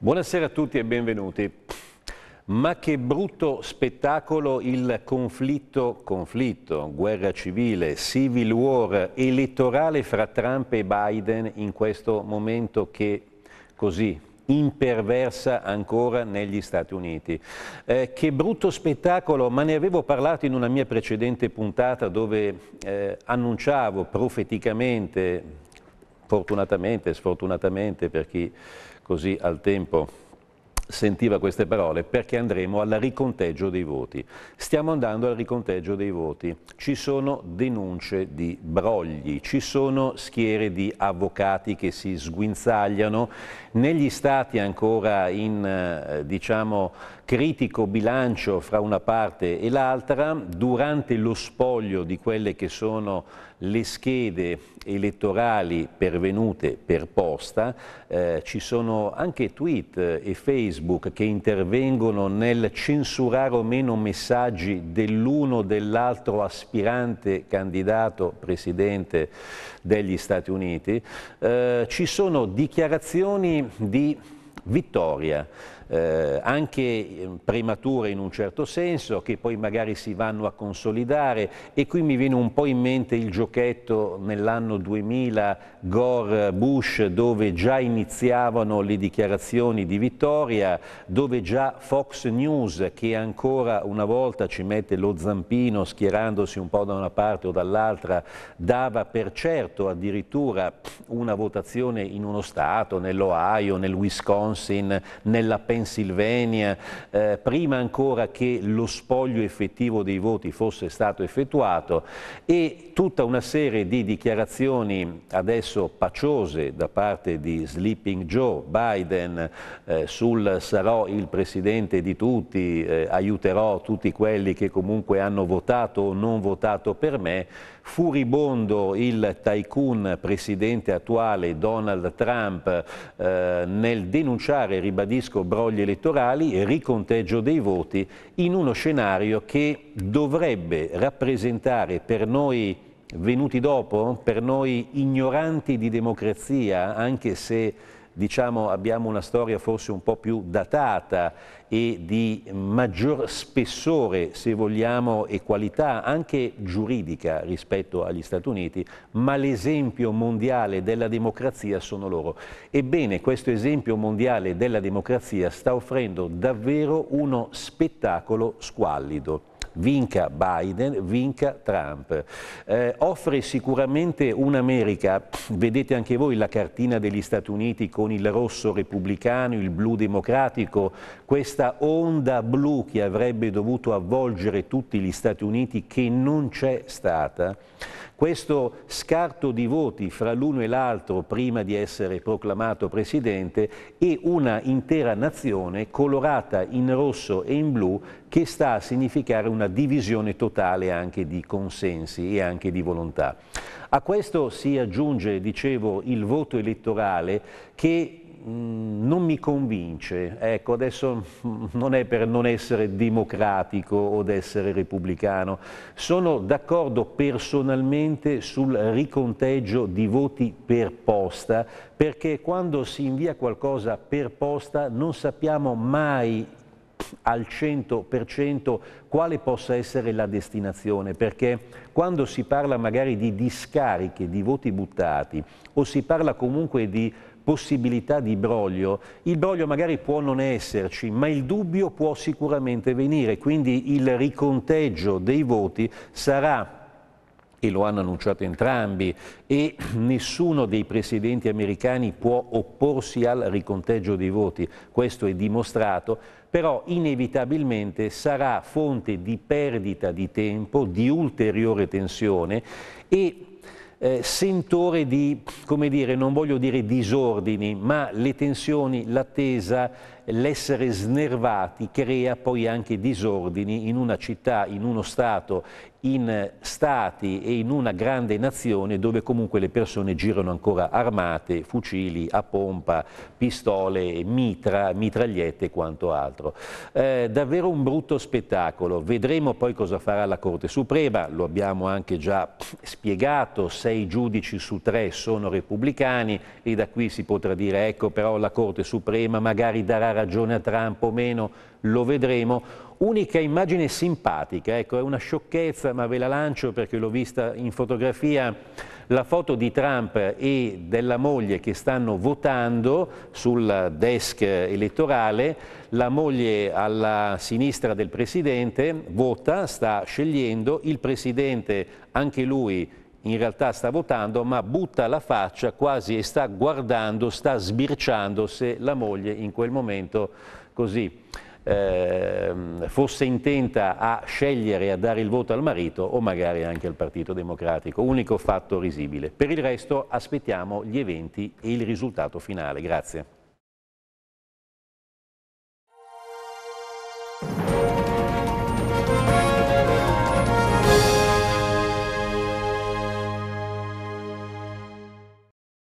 Buonasera a tutti e benvenuti. Ma che brutto spettacolo il conflitto, conflitto, guerra civile, civil war, elettorale fra Trump e Biden in questo momento che così imperversa ancora negli Stati Uniti. Eh, che brutto spettacolo, ma ne avevo parlato in una mia precedente puntata dove eh, annunciavo profeticamente, fortunatamente, sfortunatamente per chi così al tempo sentiva queste parole perché andremo al riconteggio dei voti. Stiamo andando al riconteggio dei voti. Ci sono denunce di brogli, ci sono schiere di avvocati che si sguinzagliano negli stati ancora in eh, diciamo, critico bilancio fra una parte e l'altra, durante lo spoglio di quelle che sono le schede elettorali pervenute per posta, eh, ci sono anche tweet e Facebook che intervengono nel censurare o meno messaggi dell'uno o dell'altro aspirante candidato presidente degli Stati Uniti, eh, ci sono dichiarazioni di vittoria eh, anche eh, premature in un certo senso, che poi magari si vanno a consolidare. E qui mi viene un po' in mente il giochetto nell'anno 2000 Gore-Bush dove già iniziavano le dichiarazioni di vittoria, dove già Fox News che ancora una volta ci mette lo zampino schierandosi un po' da una parte o dall'altra, dava per certo addirittura una votazione in uno Stato, nell'Ohio, nel Wisconsin, nella Pennsylvania, Pennsylvania, eh, prima ancora che lo spoglio effettivo dei voti fosse stato effettuato e tutta una serie di dichiarazioni adesso paciose da parte di Sleeping Joe Biden eh, sul sarò il presidente di tutti, eh, aiuterò tutti quelli che comunque hanno votato o non votato per me, furibondo il tycoon presidente attuale Donald Trump eh, nel denunciare, ribadisco, brogli elettorali e riconteggio dei voti in uno scenario che dovrebbe rappresentare per noi venuti dopo, per noi ignoranti di democrazia, anche se diciamo, abbiamo una storia forse un po' più datata e di maggior spessore, se vogliamo, e qualità anche giuridica rispetto agli Stati Uniti, ma l'esempio mondiale della democrazia sono loro. Ebbene, questo esempio mondiale della democrazia sta offrendo davvero uno spettacolo squallido vinca Biden, vinca Trump. Eh, offre sicuramente un'America, vedete anche voi la cartina degli Stati Uniti con il rosso repubblicano, il blu democratico, questa onda blu che avrebbe dovuto avvolgere tutti gli Stati Uniti che non c'è stata. Questo scarto di voti fra l'uno e l'altro prima di essere proclamato presidente e una intera nazione colorata in rosso e in blu che sta a significare una divisione totale anche di consensi e anche di volontà. A questo si aggiunge, dicevo, il voto elettorale che Mm, non mi convince. Ecco, adesso non è per non essere democratico o essere repubblicano. Sono d'accordo personalmente sul riconteggio di voti per posta, perché quando si invia qualcosa per posta non sappiamo mai al 100% quale possa essere la destinazione, perché quando si parla magari di discariche, di voti buttati, o si parla comunque di possibilità di broglio, il broglio magari può non esserci, ma il dubbio può sicuramente venire, quindi il riconteggio dei voti sarà e lo hanno annunciato entrambi, e nessuno dei presidenti americani può opporsi al riconteggio dei voti, questo è dimostrato, però inevitabilmente sarà fonte di perdita di tempo, di ulteriore tensione e eh, sentore di, come dire, non voglio dire disordini, ma le tensioni, l'attesa l'essere snervati crea poi anche disordini in una città, in uno Stato, in stati e in una grande nazione dove comunque le persone girano ancora armate, fucili a pompa, pistole, mitra, mitragliette e quanto altro. Eh, davvero un brutto spettacolo, vedremo poi cosa farà la Corte Suprema, lo abbiamo anche già spiegato, sei giudici su tre sono repubblicani e da qui si potrà dire ecco però la Corte Suprema magari darà ragione a Trump o meno, lo vedremo. Unica immagine simpatica, ecco, è una sciocchezza, ma ve la lancio perché l'ho vista in fotografia, la foto di Trump e della moglie che stanno votando sul desk elettorale, la moglie alla sinistra del presidente vota, sta scegliendo, il presidente anche lui in realtà sta votando, ma butta la faccia quasi e sta guardando, sta sbirciando se la moglie in quel momento così eh, fosse intenta a scegliere, a dare il voto al marito o magari anche al Partito Democratico. Unico fatto risibile. Per il resto aspettiamo gli eventi e il risultato finale. Grazie.